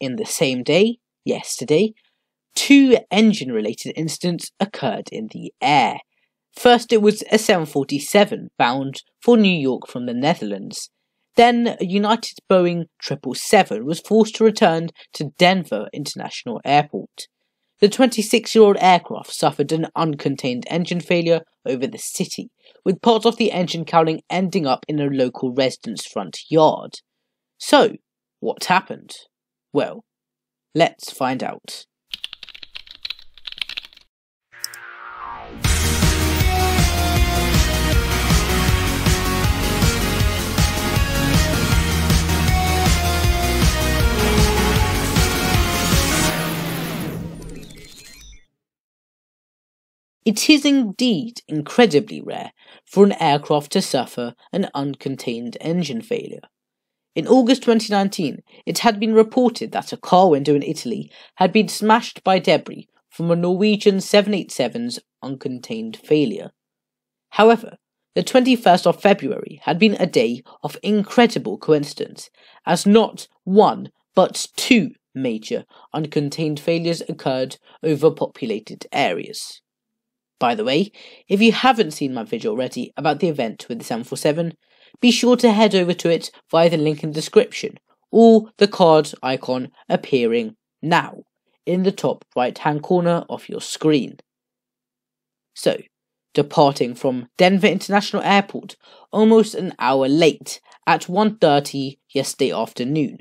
in the same day, yesterday, two engine related incidents occurred in the air. First, it was a 747 bound for New York from the Netherlands. Then, a United Boeing 777 was forced to return to Denver International Airport. The 26 year old aircraft suffered an uncontained engine failure over the city, with parts of the engine cowling ending up in a local resident's front yard. So, what happened? Well, let's find out. It is indeed incredibly rare for an aircraft to suffer an uncontained engine failure. In August 2019, it had been reported that a car window in Italy had been smashed by debris from a Norwegian 787's uncontained failure. However, the 21st of February had been a day of incredible coincidence, as not one but two major uncontained failures occurred over populated areas. By the way, if you haven't seen my video already about the event with the 747, be sure to head over to it via the link in the description or the card icon appearing now in the top right hand corner of your screen. So, departing from Denver International Airport almost an hour late at 1:30 yesterday afternoon.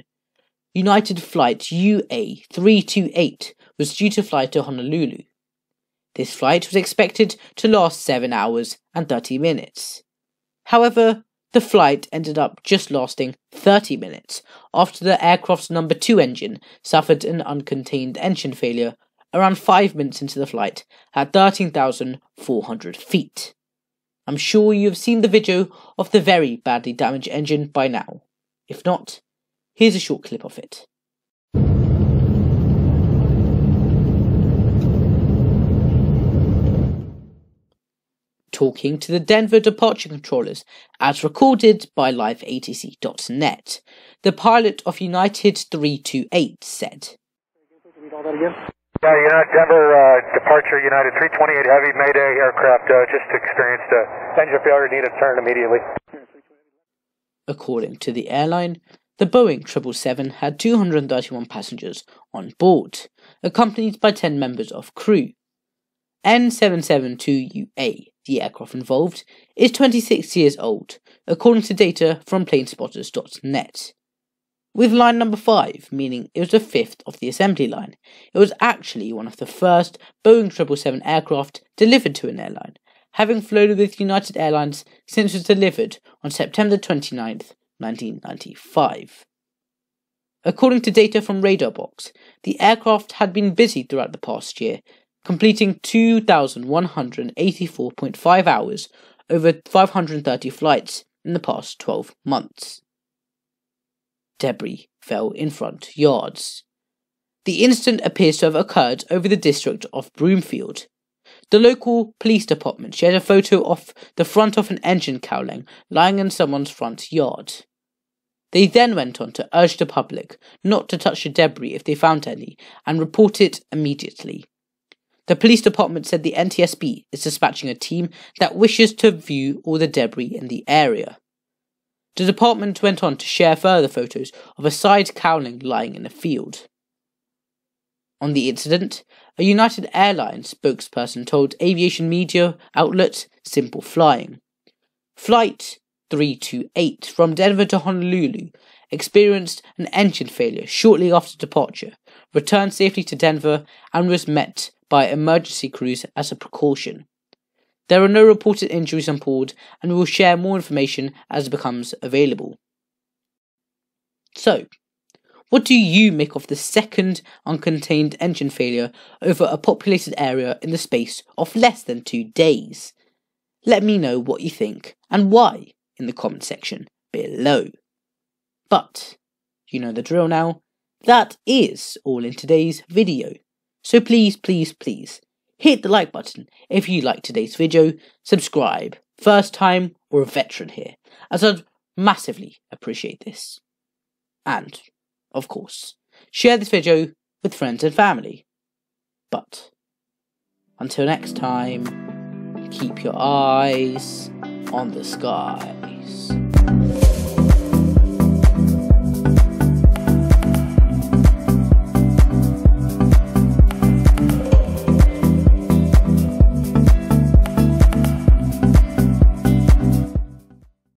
United flight UA328 was due to fly to Honolulu. This flight was expected to last 7 hours and 30 minutes. However, the flight ended up just lasting 30 minutes after the aircraft's number 2 engine suffered an uncontained engine failure around 5 minutes into the flight at 13,400 feet. I'm sure you have seen the video of the very badly damaged engine by now. If not, here's a short clip of it. Talking to the Denver departure controllers, as recorded by liveatc.net. The pilot of United 328 said. Yeah, United Denver uh, departure United 328 Heavy Mayday aircraft uh, just experienced uh, engine failure, needed turn immediately. According to the airline, the Boeing 777 had 231 passengers on board, accompanied by 10 members of crew. N772UA the aircraft involved, is 26 years old, according to data from planespotters.net. With line number 5, meaning it was the fifth of the assembly line, it was actually one of the first Boeing 777 aircraft delivered to an airline, having flown with United Airlines since it was delivered on September 29, 1995. According to data from Radarbox, the aircraft had been busy throughout the past year, completing 2,184.5 hours over 530 flights in the past 12 months. Debris fell in front yards. The incident appears to have occurred over the district of Broomfield. The local police department shared a photo of the front of an engine cowling lying in someone's front yard. They then went on to urge the public not to touch the debris if they found any and report it immediately. The police department said the NTSB is dispatching a team that wishes to view all the debris in the area. The department went on to share further photos of a side cowling lying in a field. On the incident, a United Airlines spokesperson told aviation media outlet Simple Flying. Flight 328 from Denver to Honolulu experienced an engine failure shortly after departure, returned safely to Denver, and was met by emergency crews as a precaution. There are no reported injuries on board, and we will share more information as it becomes available. So, what do you make of the second uncontained engine failure over a populated area in the space of less than two days? Let me know what you think and why in the comment section below. But, you know the drill now, that is all in today's video. So please, please, please, hit the like button if you like today's video, subscribe, first time or a veteran here, as I'd massively appreciate this. And, of course, share this video with friends and family. But until next time, keep your eyes on the skies.